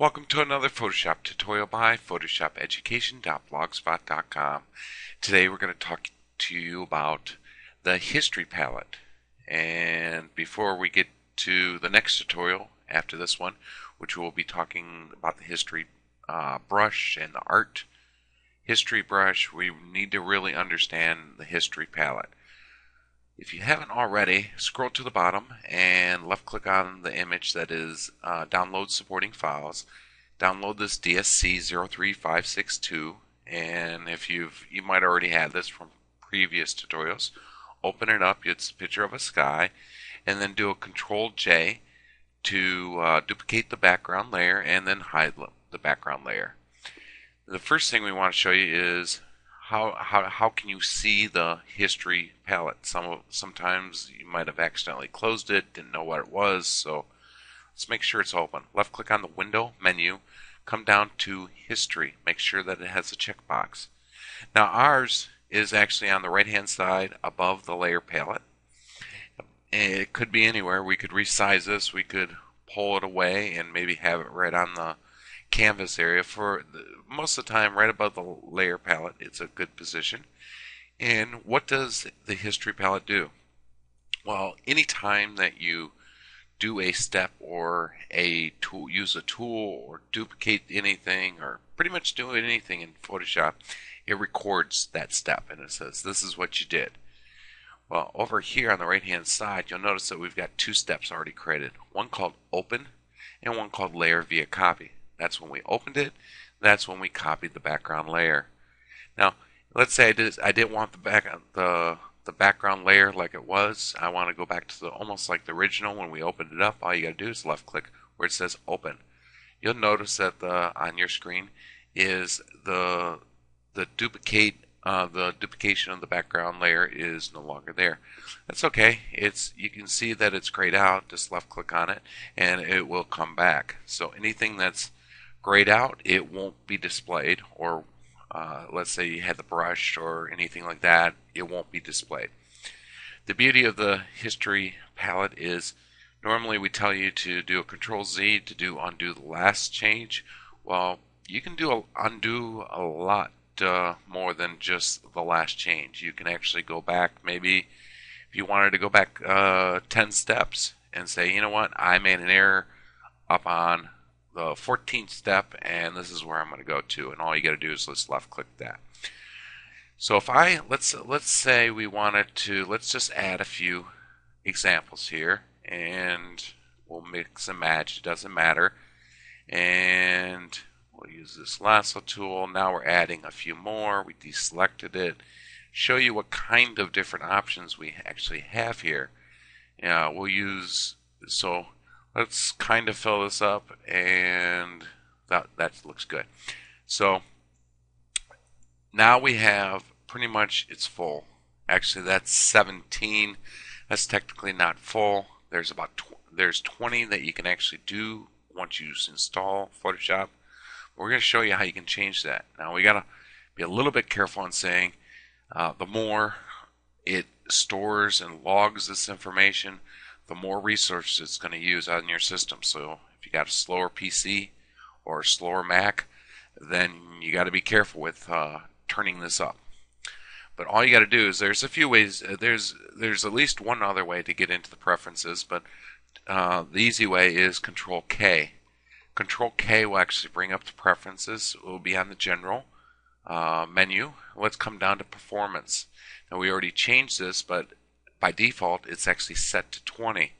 Welcome to another Photoshop tutorial by photoshopeducation.blogspot.com. Today we're going to talk to you about the history palette. And before we get to the next tutorial after this one, which we'll be talking about the history uh, brush and the art history brush, we need to really understand the history palette. If you haven't already, scroll to the bottom and left click on the image that is uh, download supporting files. Download this DSC03562 and if you've you might already have this from previous tutorials, open it up, it's a picture of a sky and then do a control J to uh, duplicate the background layer and then hide the background layer. The first thing we want to show you is how, how, how can you see the history palette? Some sometimes you might have accidentally closed it, didn't know what it was, so let's make sure it's open. Left click on the window menu, come down to history, make sure that it has a checkbox. Now ours is actually on the right hand side above the layer palette. It could be anywhere. We could resize this, we could pull it away and maybe have it right on the canvas area for most of the time right above the layer palette. It's a good position. And what does the history palette do? Well, anytime that you do a step or a tool, use a tool or duplicate anything or pretty much do anything in Photoshop, it records that step and it says this is what you did. Well, over here on the right hand side, you'll notice that we've got two steps already created. One called open and one called layer via copy. That's when we opened it. That's when we copied the background layer. Now, let's say I did I didn't want the back the the background layer like it was. I want to go back to the almost like the original when we opened it up. All you got to do is left click where it says open. You'll notice that the on your screen is the the duplicate uh, the duplication of the background layer is no longer there. That's okay. It's you can see that it's grayed out. Just left click on it and it will come back. So anything that's grayed out, it won't be displayed. Or uh, let's say you had the brush or anything like that, it won't be displayed. The beauty of the history palette is normally we tell you to do a control Z to do undo the last change. Well, you can do a, undo a lot uh, more than just the last change. You can actually go back maybe if you wanted to go back uh, 10 steps and say, you know what, I made an error up on the 14th step and this is where I'm going to go to and all you got to do is let's left click that. So if I let's let's say we wanted to let's just add a few examples here and we'll mix and match it doesn't matter. And we'll use this lasso tool. Now we're adding a few more. We deselected it. Show you what kind of different options we actually have here. Yeah we'll use so let's kind of fill this up and that that looks good. So now we have pretty much it's full. Actually that's 17 that's technically not full. There's about tw there's 20 that you can actually do once you install Photoshop. We're going to show you how you can change that. Now we got to be a little bit careful in saying uh, the more it stores and logs this information the more resources it's going to use on your system. So if you got a slower PC or a slower Mac, then you got to be careful with uh, turning this up. But all you got to do is there's a few ways. Uh, there's there's at least one other way to get into the preferences, but uh, the easy way is Control K. Control K will actually bring up the preferences. It will be on the General uh, menu. Let's come down to Performance. Now we already changed this, but by default it's actually set to 20.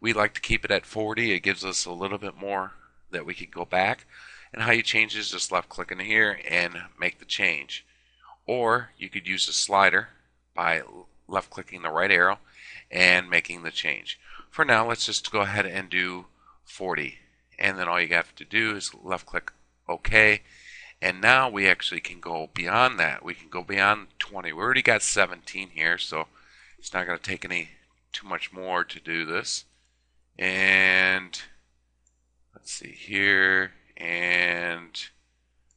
We like to keep it at 40. It gives us a little bit more that we can go back. And how you change is just left clicking here and make the change. Or you could use a slider by left clicking the right arrow and making the change. For now, let's just go ahead and do 40. And then all you have to do is left click OK. And now we actually can go beyond that. We can go beyond 20. We already got 17 here, so it's not going to take any too much more to do this. And let's see here and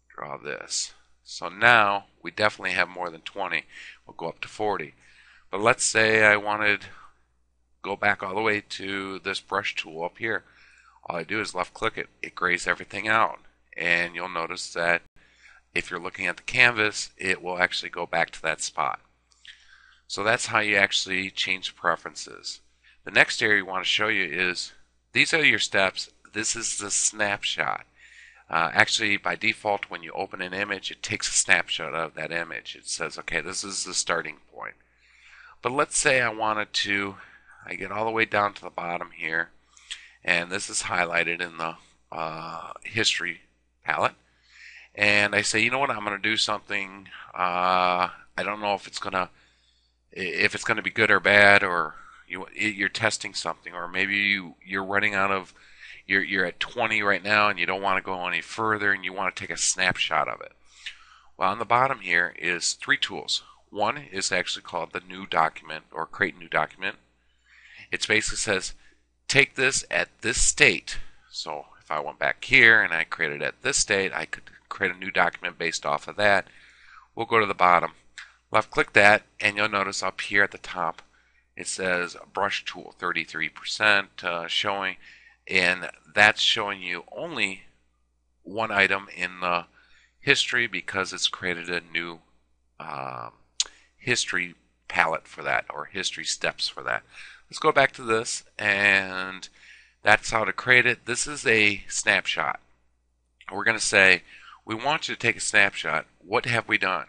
draw this. So now we definitely have more than 20. We'll go up to 40. But let's say I wanted go back all the way to this brush tool up here. all I do is left click it, it grays everything out. And you'll notice that if you're looking at the canvas, it will actually go back to that spot. So that's how you actually change preferences. The next area we want to show you is these are your steps. This is the snapshot. Uh, actually, by default, when you open an image, it takes a snapshot of that image. It says, okay, this is the starting point. But let's say I wanted to, I get all the way down to the bottom here, and this is highlighted in the uh, history palette. And I say, you know what, I'm going to do something. Uh, I don't know if it's going to, if it's going to be good or bad, or you, you're testing something, or maybe you, you're running out of, you're, you're at 20 right now, and you don't want to go any further, and you want to take a snapshot of it. Well, on the bottom here is three tools. One is actually called the new document or create new document. It basically says take this at this state. So if I went back here and I created at this state, I could create a new document based off of that. We'll go to the bottom. Left click that and you'll notice up here at the top it says brush tool 33% uh, showing and that's showing you only one item in the history because it's created a new um, history palette for that or history steps for that. Let's go back to this and that's how to create it. This is a snapshot. We're going to say we want you to take a snapshot. What have we done?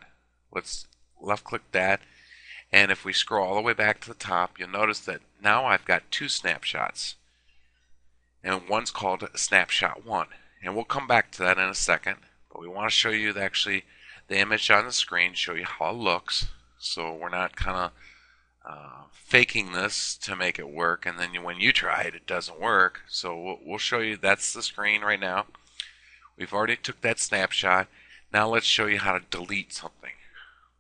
Let's left click that and if we scroll all the way back to the top you'll notice that now I've got two snapshots and one's called snapshot 1 and we'll come back to that in a second but we want to show you the, actually the image on the screen show you how it looks so we're not kind of uh, faking this to make it work, and then when you try it, it doesn't work. So we'll, we'll show you that's the screen right now. We've already took that snapshot. Now let's show you how to delete something.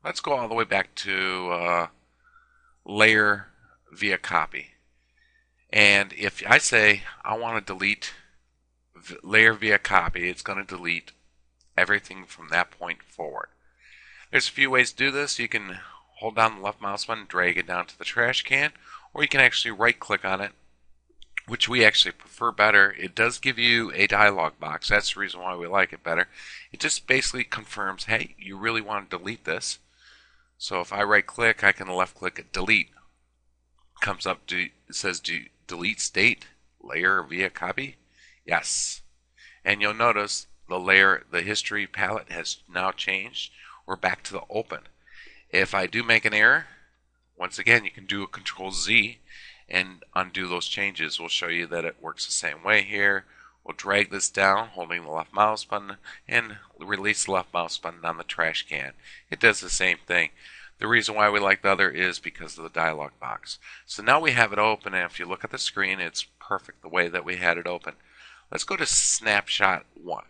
Let's go all the way back to uh, layer via copy. And if I say I want to delete layer via copy, it's going to delete everything from that point forward. There's a few ways to do this. You can hold down the left mouse button, drag it down to the trash can, or you can actually right click on it, which we actually prefer better. It does give you a dialog box. That's the reason why we like it better. It just basically confirms, hey, you really want to delete this. So if I right click, I can left click delete. Comes up, to, it says do, delete state, layer via copy. Yes. And you'll notice the layer, the history palette has now changed we're back to the open. If I do make an error, once again, you can do a Control Z and undo those changes. We'll show you that it works the same way here. We'll drag this down, holding the left mouse button, and release the left mouse button on the trash can. It does the same thing. The reason why we like the other is because of the dialog box. So now we have it open, and if you look at the screen, it's perfect the way that we had it open. Let's go to snapshot 1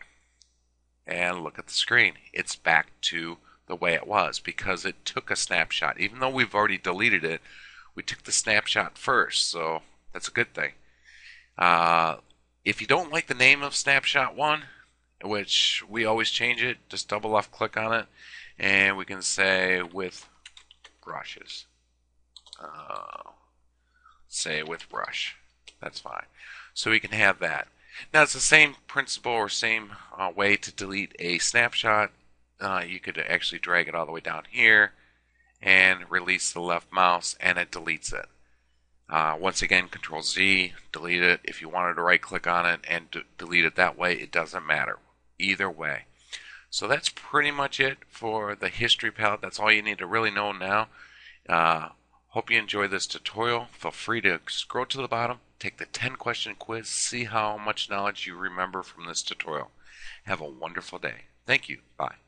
and look at the screen. It's back to the way it was because it took a snapshot. Even though we've already deleted it, we took the snapshot first, so that's a good thing. Uh, if you don't like the name of snapshot 1, which we always change it, just double left click on it, and we can say with brushes. Uh, say with brush. That's fine. So we can have that. Now it's the same principle or same uh, way to delete a snapshot uh, you could actually drag it all the way down here and release the left mouse and it deletes it. Uh, once again, Control Z, delete it. If you wanted to right click on it and delete it that way, it doesn't matter. Either way. So that's pretty much it for the history palette. That's all you need to really know now. Uh, hope you enjoy this tutorial. Feel free to scroll to the bottom, take the 10 question quiz, see how much knowledge you remember from this tutorial. Have a wonderful day. Thank you. Bye.